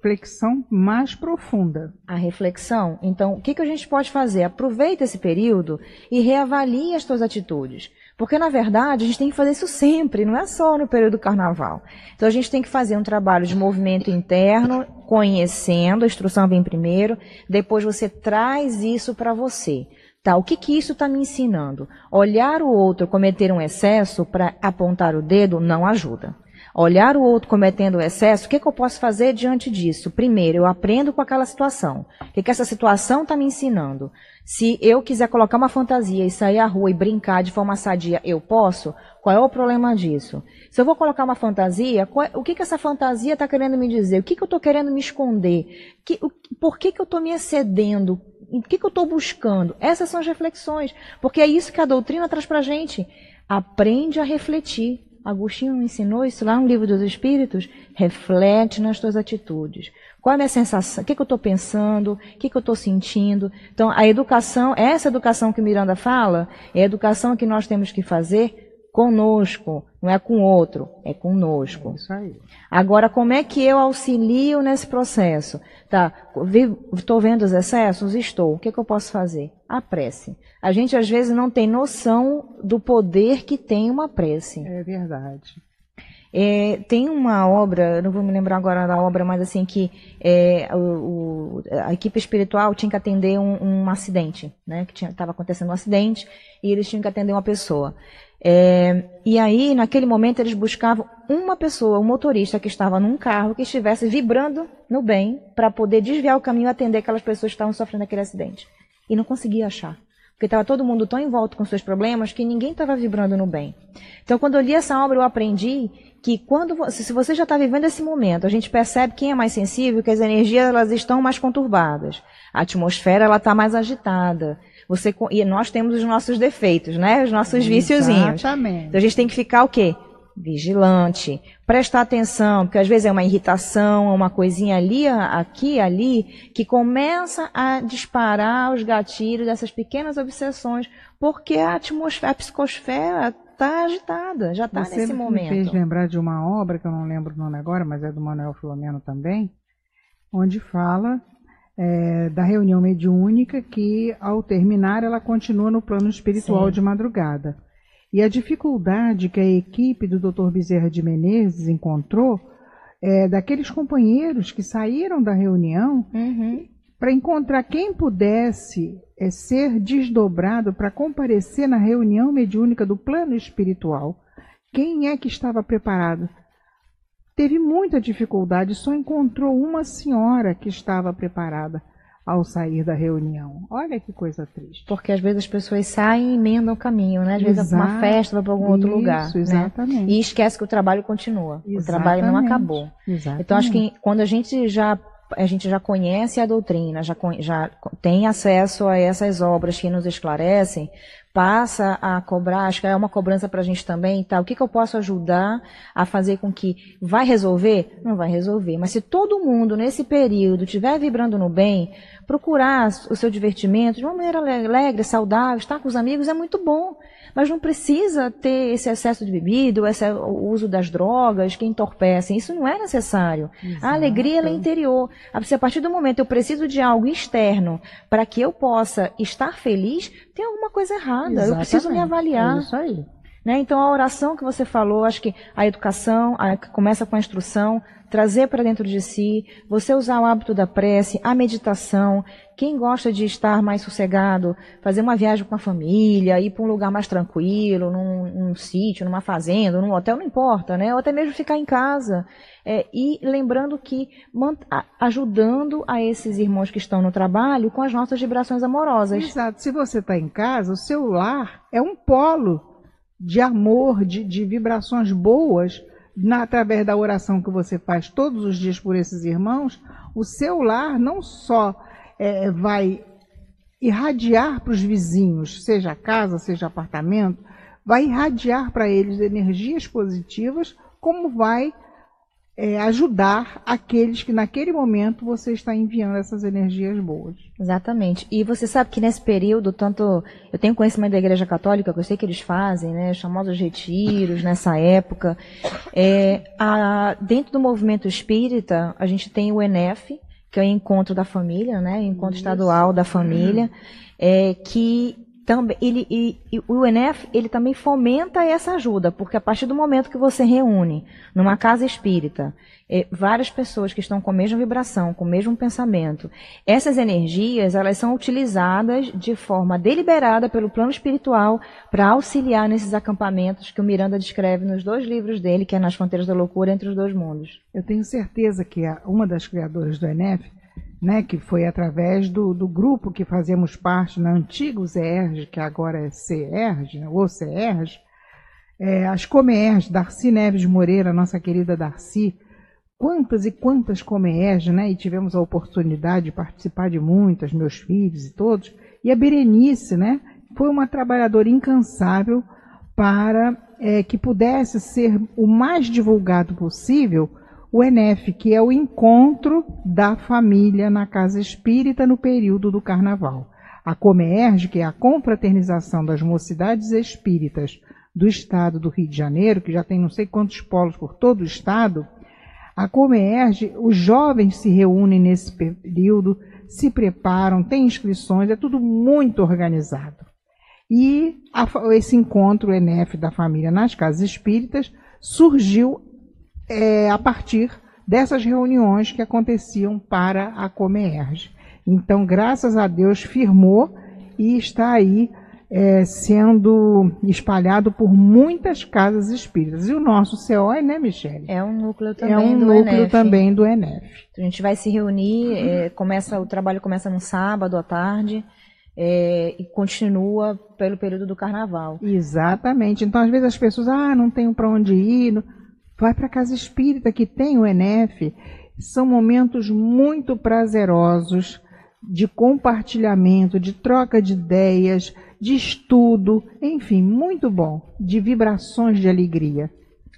reflexão mais profunda. A reflexão. Então, o que, que a gente pode fazer? Aproveita esse período e reavalie as suas atitudes. Porque, na verdade, a gente tem que fazer isso sempre, não é só no período do carnaval. Então, a gente tem que fazer um trabalho de movimento interno, conhecendo, a instrução vem primeiro, depois você traz isso para você. Tá, o que, que isso está me ensinando? Olhar o outro cometer um excesso para apontar o dedo não ajuda. Olhar o outro cometendo excesso, o que, que eu posso fazer diante disso? Primeiro, eu aprendo com aquela situação. O que, que essa situação está me ensinando? Se eu quiser colocar uma fantasia e sair à rua e brincar de forma sadia, eu posso? Qual é o problema disso? Se eu vou colocar uma fantasia, é, o que, que essa fantasia está querendo me dizer? O que, que eu estou querendo me esconder? Que, o, por que, que eu estou me excedendo? O que, que eu estou buscando? Essas são as reflexões. Porque é isso que a doutrina traz para a gente. Aprende a refletir. Agostinho ensinou isso lá no livro dos Espíritos. Reflete nas tuas atitudes. Qual é a minha sensação? O que, que eu estou pensando? O que, que eu estou sentindo? Então, a educação, essa educação que Miranda fala, é a educação que nós temos que fazer conosco, não é com outro, é conosco. É isso aí. Agora, como é que eu auxilio nesse processo? Tá, estou vendo os excessos? Estou. O que, que eu posso fazer? A prece. A gente às vezes não tem noção do poder que tem uma prece. É verdade. É, tem uma obra, não vou me lembrar agora da obra, mas assim que é, o, a equipe espiritual tinha que atender um, um acidente, né? Que estava acontecendo um acidente e eles tinham que atender uma pessoa. É, e aí, naquele momento, eles buscavam uma pessoa, um motorista que estava num carro que estivesse vibrando no bem para poder desviar o caminho e atender aquelas pessoas que estavam sofrendo aquele acidente. E não conseguia achar. Porque estava todo mundo tão em volta com seus problemas que ninguém estava vibrando no bem. Então, quando eu li essa obra, eu aprendi que quando se você já está vivendo esse momento, a gente percebe quem é mais sensível, que as energias elas estão mais conturbadas, a atmosfera ela está mais agitada. Você e nós temos os nossos defeitos, né? Os nossos viciozinhos. Exatamente. Então a gente tem que ficar o quê? Vigilante, prestar atenção, porque às vezes é uma irritação, uma coisinha ali, aqui, ali, que começa a disparar os gatilhos dessas pequenas obsessões, porque a atmosfera, a psicosfera está agitada, já está nesse momento. Você me fez lembrar de uma obra, que eu não lembro o nome agora, mas é do Manuel Filomeno também, onde fala é, da reunião mediúnica que, ao terminar, ela continua no plano espiritual Sim. de madrugada. E a dificuldade que a equipe do Dr. Bezerra de Menezes encontrou é, daqueles companheiros que saíram da reunião uhum. Para encontrar quem pudesse é ser desdobrado para comparecer na reunião mediúnica do plano espiritual. Quem é que estava preparado? Teve muita dificuldade, só encontrou uma senhora que estava preparada ao sair da reunião. Olha que coisa triste. Porque às vezes as pessoas saem e emendam o caminho, né? Às vezes Exato. é para uma festa, vai para algum outro Isso, lugar. Né? Exatamente. Né? E esquece que o trabalho continua. Exatamente. O trabalho não acabou. Exatamente. Então acho que quando a gente já a gente já conhece a doutrina, já, já tem acesso a essas obras que nos esclarecem, passa a cobrar, acho que é uma cobrança para a gente também, tá? O que, que eu posso ajudar a fazer com que vai resolver? Não vai resolver. Mas se todo mundo nesse período estiver vibrando no bem, procurar o seu divertimento de uma maneira alegre, saudável, estar com os amigos é muito bom. Mas não precisa ter esse excesso de bebida, esse, o uso das drogas que entorpecem. Isso não é necessário. Exato. A alegria é interior. A partir do momento eu preciso de algo externo para que eu possa estar feliz, tem alguma coisa errada. Exatamente. Eu preciso me avaliar. É isso aí. Né? Então, a oração que você falou, acho que a educação a, começa com a instrução, trazer para dentro de si, você usar o hábito da prece, a meditação. Quem gosta de estar mais sossegado, fazer uma viagem com a família, ir para um lugar mais tranquilo, num, num sítio, numa fazenda, num hotel, não importa, né? Ou até mesmo ficar em casa. É, e lembrando que ajudando a esses irmãos que estão no trabalho com as nossas vibrações amorosas. Exato. Se você está em casa, o seu lar é um polo de amor, de, de vibrações boas, na, através da oração que você faz todos os dias por esses irmãos, o seu lar não só é, vai irradiar para os vizinhos, seja casa, seja apartamento, vai irradiar para eles energias positivas, como vai é, ajudar aqueles que naquele momento você está enviando essas energias boas. Exatamente. E você sabe que nesse período, tanto eu tenho conhecimento da Igreja Católica, que eu sei que eles fazem, né, os famosos retiros nessa época. É, a, dentro do movimento espírita, a gente tem o ENEF, que é o Encontro da Família, né, Encontro Isso. Estadual da Família, é, que também ele e, e, o UNF ele também fomenta essa ajuda, porque a partir do momento que você reúne numa casa espírita é, várias pessoas que estão com a mesma vibração, com o mesmo pensamento, essas energias elas são utilizadas de forma deliberada pelo plano espiritual para auxiliar nesses acampamentos que o Miranda descreve nos dois livros dele, que é Nas Fronteiras da Loucura entre os dois mundos. Eu tenho certeza que uma das criadoras do UNF né, que foi através do, do grupo que fazemos parte na antiga ZERG, que agora é CERG, né, ou CERG, é, as Comerg, Darcy Neves Moreira, nossa querida Darcy, quantas e quantas Comerg, né, e tivemos a oportunidade de participar de muitas, meus filhos e todos, e a Berenice, né, foi uma trabalhadora incansável para é, que pudesse ser o mais divulgado possível o ENEF, que é o encontro da família na casa espírita no período do carnaval. A Comerge, que é a confraternização das mocidades espíritas do estado do Rio de Janeiro, que já tem não sei quantos polos por todo o estado, a Comerge, os jovens se reúnem nesse período, se preparam, tem inscrições, é tudo muito organizado. E a, esse encontro ENEF da família nas casas espíritas surgiu é, a partir dessas reuniões que aconteciam para a Comerge. Então, graças a Deus, firmou e está aí é, sendo espalhado por muitas casas espíritas. E o nosso COI, né, Michele? É um núcleo também é um do núcleo ENF. também do ENEF. Então, a gente vai se reunir, é, começa o trabalho começa no sábado à tarde. É, e continua pelo período do carnaval. Exatamente. Então, às vezes as pessoas, ah, não tenho para onde ir. Não vai para a casa espírita que tem o NF. São momentos muito prazerosos de compartilhamento, de troca de ideias, de estudo, enfim, muito bom, de vibrações de alegria.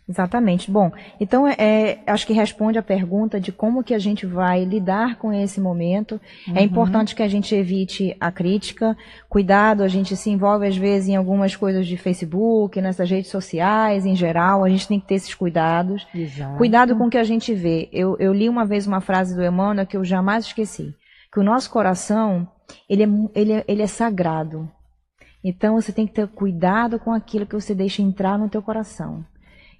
Exatamente. Bom, então é, é, acho que responde a pergunta de como que a gente vai lidar com esse momento. É uhum. É importante que a gente evite a crítica. Cuidado, a gente se envolve às vezes em algumas coisas de Facebook, nessas redes sociais, em geral. A gente tem que ter esses cuidados. Exato. Cuidado com o que a gente vê. Eu, eu li uma vez uma frase do Emmanuel que eu jamais esqueci. Que o nosso coração, ele é, ele é, ele é sagrado. Então você tem que ter cuidado com aquilo que você deixa entrar no teu coração.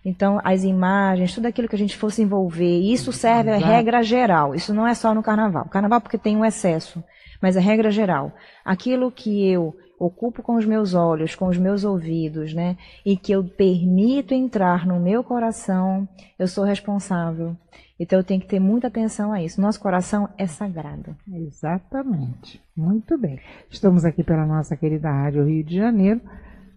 Então, as imagens, tudo aquilo que a gente fosse envolver, isso serve a regra geral. Isso não é só no carnaval. Carnaval porque tem um excesso, mas a regra geral. Aquilo que eu ocupo com os meus olhos, com os meus ouvidos, né, e que eu permito entrar no meu coração, eu sou responsável. Então eu tenho que ter muita atenção a isso. Nosso coração é sagrado. Exatamente. Muito bem. Estamos aqui pela nossa querida Rádio Rio de Janeiro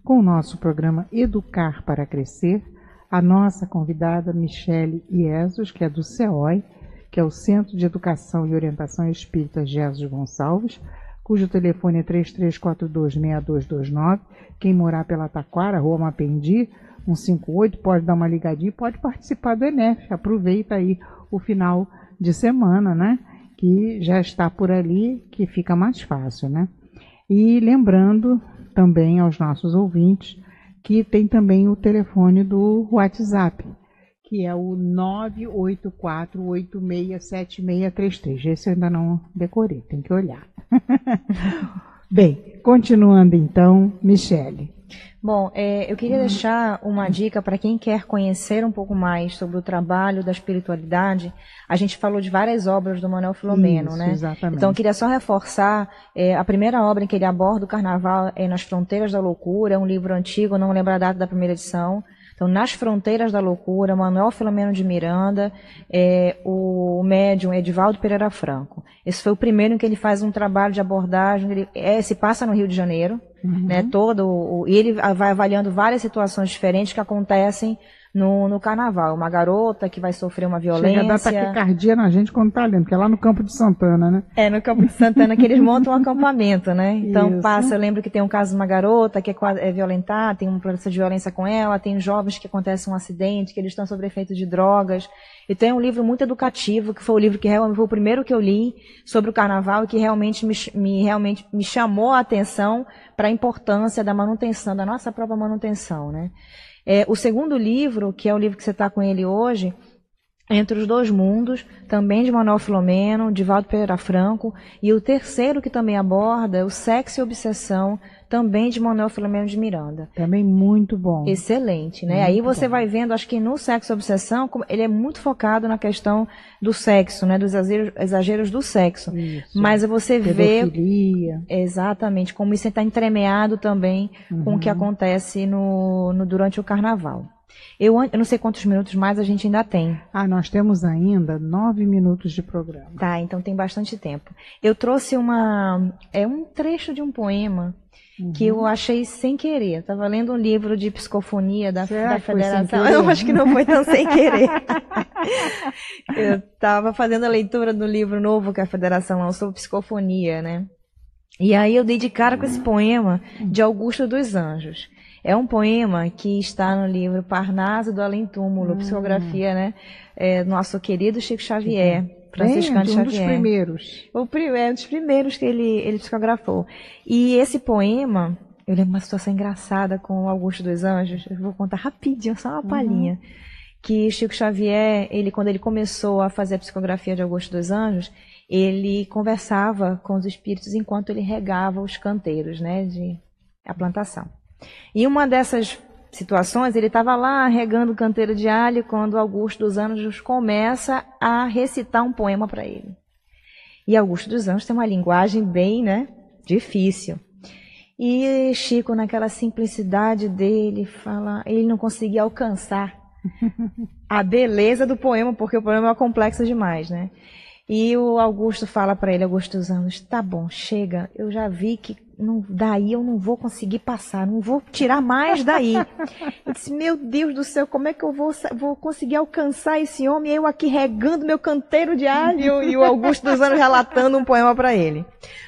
com o nosso programa Educar para Crescer a nossa convidada Michele Iesus, que é do CEOI, que é o Centro de Educação e Orientação Espírita Jesus Gonçalves, cujo telefone é 33426229. Quem morar pela Taquara, Rua Mapendi, 158, pode dar uma ligadinha e pode participar do ENEF. Aproveita aí o final de semana, né? Que já está por ali, que fica mais fácil, né? E lembrando também aos nossos ouvintes que tem também o telefone do WhatsApp, que é o 984867633. Esse eu ainda não decorei, tem que olhar. Bem, continuando então, Michele. Bom, é, eu queria deixar uma dica para quem quer conhecer um pouco mais sobre o trabalho da espiritualidade. A gente falou de várias obras do Manuel Filomeno, Isso, né? Exatamente. Então, eu queria só reforçar é, a primeira obra em que ele aborda o carnaval é Nas Fronteiras da Loucura, é um livro antigo, não lembro a data da primeira edição. Então, Nas Fronteiras da Loucura, Manuel Filomeno de Miranda, é, o médium Edivaldo Pereira Franco. Esse foi o primeiro em que ele faz um trabalho de abordagem, ele é, se passa no Rio de Janeiro, uhum. né, todo, o, e ele vai avaliando várias situações diferentes que acontecem no, no carnaval. Uma garota que vai sofrer uma violência. Chega a dar taquicardia na gente quando tá lendo, porque é lá no Campo de Santana, né? É, no Campo de Santana que eles montam um acampamento, né? Então Isso. passa, eu lembro que tem um caso de uma garota que é, é violentada, tem um processo de violência com ela, tem jovens que acontece um acidente, que eles estão sob efeito de drogas. E tem um livro muito educativo, que foi o livro que realmente foi o primeiro que eu li sobre o carnaval e que realmente me, me- realmente me chamou a atenção para a importância da manutenção, da nossa própria manutenção, né? É, o segundo livro, que é o livro que você está com ele hoje, Entre os Dois Mundos, também de Manuel Filomeno, de Valdo Pereira Franco, e o terceiro que também aborda é o Sexo e Obsessão, também de Manuel Filomeno de Miranda. Também muito bom. Excelente, né? Muito Aí você bom. vai vendo, acho que no Sexo e Obsessão, ele é muito focado na questão do sexo, né? Dos exageros, exageros do sexo. Isso. Mas você vê Pedofilia. exatamente como isso está entremeado também com o que Uhum. acontece no, no- durante o carnaval. Eu, eu não sei quantos minutos mais a gente ainda tem. Ah, nós temos ainda nove minutos de programa. Tá, então tem bastante tempo. Eu trouxe uma. É um trecho de um poema que eu achei sem querer. Eu tava lendo um livro de psicofonia da, Será da Federação. Eu acho que não foi tão sem querer. eu tava fazendo a leitura do livro novo que a Federação lançou, Psicofonia, né? E aí eu dei de cara com esse poema de Augusto dos Anjos. É um poema que está no livro Parnaso do Além Túmulo, psicografia, né? É, nosso querido Chico Xavier, Franciscano Bem, um dos Xavier. primeiros. O primeiro, é um dos primeiros que ele, ele psicografou. E esse poema, eu lembro uma situação engraçada com o Augusto dos Anjos, eu vou contar rapidinho, só uma palhinha. Que Chico Xavier, ele, quando ele começou a fazer a psicografia de Augusto dos Anjos, ele conversava com os espíritos enquanto ele regava os canteiros, né, de a plantação. E uma dessas situações, ele estava lá regando canteiro de alho quando Augusto dos Anjos começa a recitar um poema para ele. E Augusto dos Anjos tem uma linguagem bem, né, difícil. E Chico, naquela simplicidade dele, fala, ele não conseguia alcançar a beleza do poema, porque o poema é complexo demais, né? E o Augusto fala para ele, Augusto dos Anjos, tá bom, chega, eu já vi que não, daí eu não vou conseguir passar, não vou tirar mais daí. Eu disse, meu Deus do céu, como é que eu vou, vou conseguir alcançar esse homem? Eu aqui regando meu canteiro de alho e o Augusto dos Anjos relatando um poema para ele.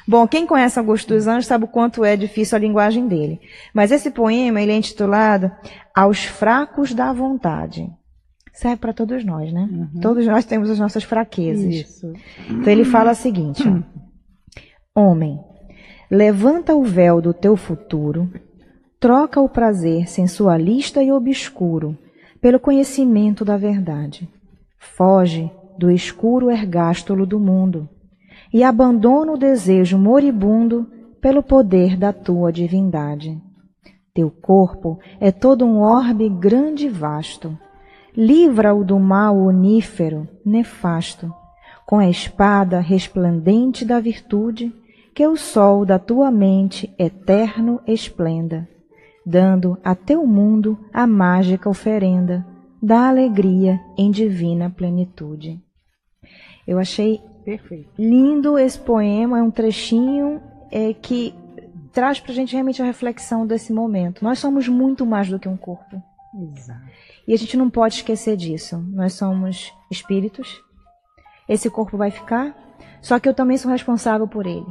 Bom, quem conhece Augusto dos Anjos sabe o quanto é difícil a linguagem dele. Mas esse poema, ele é intitulado Aos Fracos da Vontade. Serve para todos nós, né? Todos nós temos as nossas fraquezas. Isso. Então ele fala o seguinte: ó. Homem, levanta o véu do teu futuro, troca o prazer sensualista e obscuro pelo conhecimento da verdade. Foge do escuro ergástulo do mundo e abandona o desejo moribundo pelo poder da tua divindade. Teu corpo é todo um orbe grande e vasto. Livra-o do mal onífero, nefasto, com a espada resplandente da virtude, que o sol da tua mente eterno esplenda, dando a teu mundo a mágica oferenda da alegria em divina plenitude. Eu achei Perfeito. lindo esse poema, é um trechinho é, que traz para a gente realmente a reflexão desse momento. Nós somos muito mais do que um corpo. Exato. E a gente não pode esquecer disso. Nós somos espíritos. Esse corpo vai ficar, só que eu também sou responsável por ele.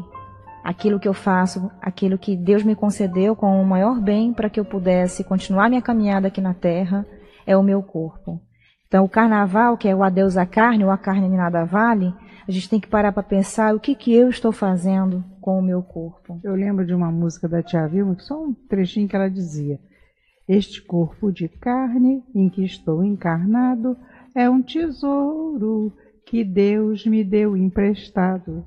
Aquilo que eu faço, aquilo que Deus me concedeu com o maior bem para que eu pudesse continuar minha caminhada aqui na Terra, é o meu corpo. Então, o carnaval, que é o adeus à carne, ou a carne nada vale, a gente tem que parar para pensar o que, que eu estou fazendo com o meu corpo. Eu lembro de uma música da Tia Vilma, só um trechinho que ela dizia: Este corpo de carne em que estou encarnado é um tesouro que Deus me deu emprestado.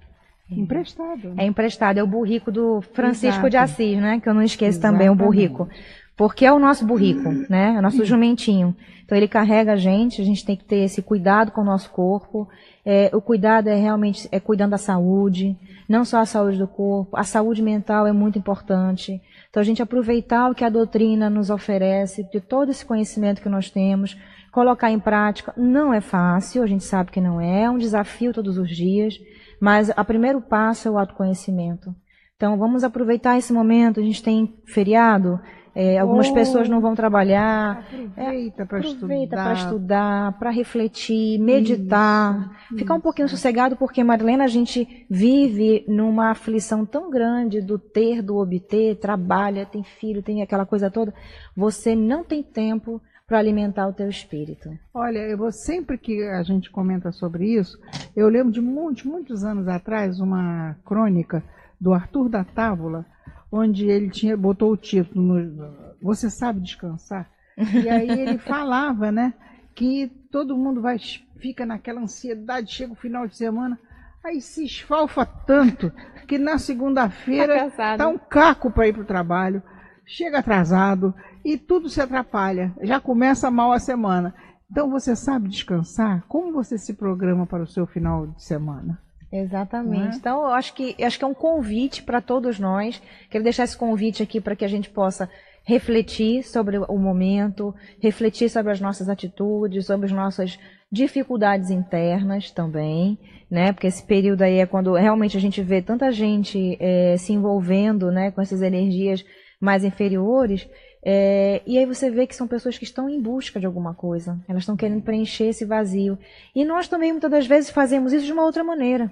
Emprestado. É emprestado, é o burrico do Francisco Exato. de Assis, né? Que eu não esqueço também, o Exatamente. burrico. Porque é o nosso burrico, né? É o nosso jumentinho. Então ele carrega a gente, a gente tem que ter esse cuidado com o nosso corpo. É, o cuidado é realmente é cuidando da saúde, não só a saúde do corpo, a saúde mental é muito importante. Então a gente aproveitar o que a doutrina nos oferece, de todo esse conhecimento que nós temos, colocar em prática. Não é fácil, a gente sabe que não é, é um desafio todos os dias, mas o primeiro passo é o autoconhecimento. Então vamos aproveitar esse momento, a gente tem feriado, é, algumas Oh. pessoas não vão trabalhar. Aproveita para Aproveita para estudar. estudar, para refletir, meditar, ficar um pouquinho sossegado, porque, Marilena, a gente vive numa aflição tão grande do ter, do obter, trabalha, tem filho, tem aquela coisa toda. Você não tem tempo para alimentar o teu espírito. Olha, eu vou sempre que a gente comenta sobre isso, eu lembro de muitos, muitos anos atrás uma crônica do Arthur da Távola, onde ele tinha botou o título no Você sabe descansar? E aí ele falava, né, que todo mundo vai fica naquela ansiedade, chega o final de semana, aí se esfalfa tanto que na segunda-feira Tá tá um caco para ir para o trabalho, chega atrasado e tudo se atrapalha. Já começa mal a semana. Então você sabe descansar? Como você se programa para o seu final de semana? Exatamente. Né? Então, eu acho que, eu acho que é um convite para todos nós. Quero deixar esse convite aqui para que a gente possa refletir sobre o momento, refletir sobre as nossas atitudes, sobre as nossas dificuldades internas também, né? Porque esse período aí é quando realmente a gente vê tanta gente eh, se envolvendo, né, com essas energias mais inferiores. Eh, e aí você vê que são pessoas que estão em busca de alguma coisa. Elas estão querendo preencher esse vazio. E nós também muitas das vezes fazemos isso de uma outra maneira.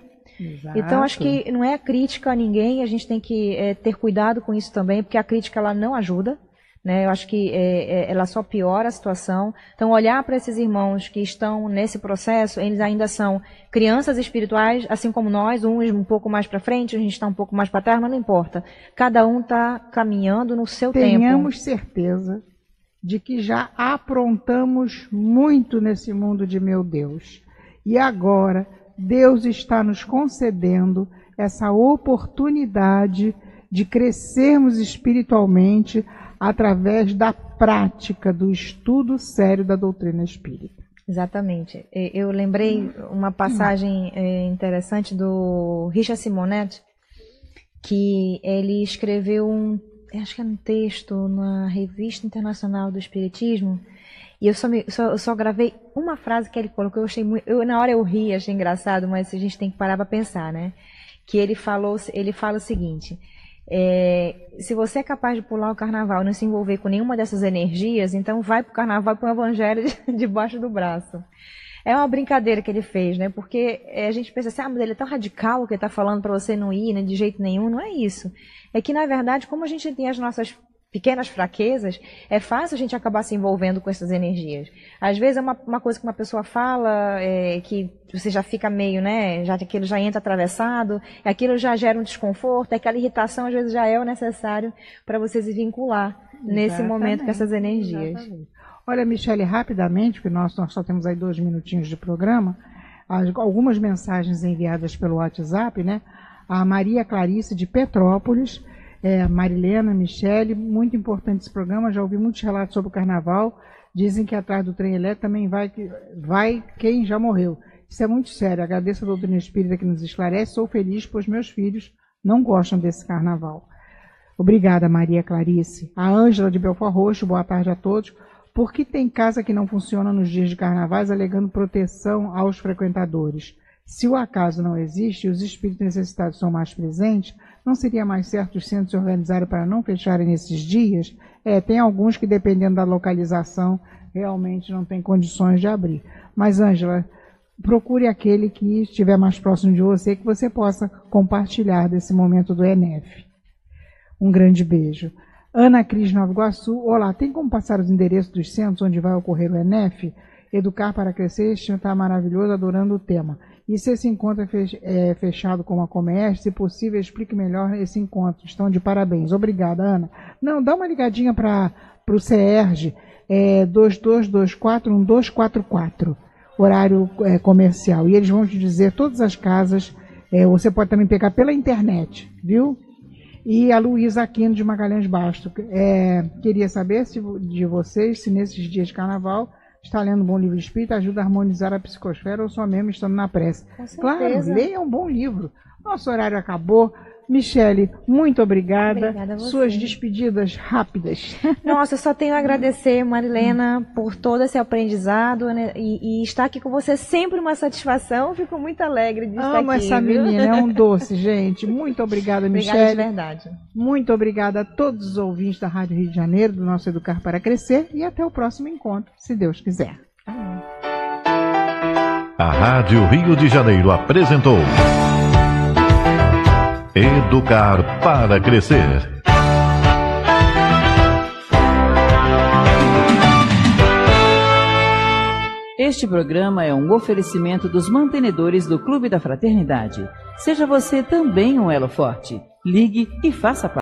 Então acho que não é crítica a ninguém, a gente tem que eh, ter cuidado com isso também, porque a crítica ela não ajuda. Né? Eu acho que eh, eh, ela só piora a situação. Então, olhar para esses irmãos que estão nesse processo, eles ainda são crianças espirituais, assim como nós, uns um pouco mais para frente, a gente está um pouco mais para trás, mas não importa. Cada um está caminhando no seu tempo. Tenhamos certeza de que já aprontamos muito nesse mundo de meu Deus. E agora Deus está nos concedendo essa oportunidade de crescermos espiritualmente através da prática do estudo sério da doutrina espírita. Exatamente. Eu lembrei uma passagem eh, interessante do Richard Simonetti, que ele escreveu um, acho que era um texto na Revista Internacional do Espiritismo, e eu só, me- só- só gravei uma frase que ele colocou, eu achei muito, eu, na hora eu ri, achei engraçado, mas a gente tem que parar para pensar, né? Que ele falou, ele fala o seguinte, é, se você é capaz de pular o carnaval e não se envolver com nenhuma dessas energias, então vai pro carnaval com o evangelho de- debaixo do braço. É uma brincadeira que ele fez, né? Porque é, a gente pensa assim, ah, mas ele é tão radical que ele tá falando para você não ir, né? De jeito nenhum. Não é isso. É que, na verdade, como a gente tem as nossas pequenas fraquezas, é fácil a gente acabar se envolvendo com essas energias. Às vezes é uma, uma coisa que uma pessoa fala, é, que você já fica meio, né? Já aquilo já entra atravessado, aquilo já gera um desconforto, aquela irritação às vezes já é o necessário para você se vincular nesse momento com essas energias. Exatamente. Olha, Michele, rapidamente, porque nós, nós só temos aí dois minutinhos de programa, as- algumas mensagens enviadas pelo WhatsApp, né? A Maria Clarice de Petrópolis, é, Marilena, Michele, muito importante esse programa, já ouvi muitos relatos sobre o carnaval, dizem que atrás do trem elétrico também vai, vai quem já morreu. Isso é muito sério, agradeço a doutrina espírita que nos esclarece, sou feliz, pois meus filhos não gostam desse carnaval. Obrigada, Maria Clarice. A Ângela de Belfort Roxo, boa tarde a todos. Por que tem casa que não funciona nos dias de carnavais alegando proteção aos frequentadores? Se o acaso não existe e os espíritos necessitados são mais presentes, não seria mais certo os centros organizarem para não fecharem nesses dias? É, tem alguns que, dependendo da localização, realmente não tem condições de abrir. Mas, Ângela, procure aquele que estiver mais próximo de você, que você possa compartilhar desse momento do ENEF. Um grande beijo. Ana Cris Nova Iguaçu, olá, tem como passar os endereços dos centros onde vai ocorrer o ENEF? Educar para Crescer, está maravilhoso, adorando o tema. E se esse encontro é é fechado com a Comércio, se possível, explique melhor esse encontro. Estão de parabéns. Obrigada, Ana. Não, dá uma ligadinha para o CERJ, é 22241244, horário é, comercial. E eles vão te dizer todas as casas, é, você pode também pegar pela internet, viu? E a Luísa Aquino de Magalhães Basto. É, queria saber se, de vocês se nesses dias de carnaval está lendo um bom livro espírita, ajuda a harmonizar a psicosfera ou só mesmo estando na prece. Claro, leia um bom livro. Nosso horário acabou. Michele, muito obrigada. Obrigada a você. Suas despedidas rápidas. Nossa, eu só tenho a agradecer, Marilena, por todo esse aprendizado né, e, e estar aqui com você é sempre uma satisfação. Fico muito alegre de estar Amo aqui. essa viu? menina, é um doce, gente. Muito obrigada, Obrigada de Michele. verdade. Muito obrigada a todos os ouvintes da Rádio Rio de Janeiro, do nosso Educar para Crescer, e até o próximo encontro, se Deus quiser. A Rádio Rio de Janeiro apresentou Educar para Crescer. Este programa é um oferecimento dos mantenedores do Clube da Fraternidade. Seja você também um elo forte. Ligue e faça parte.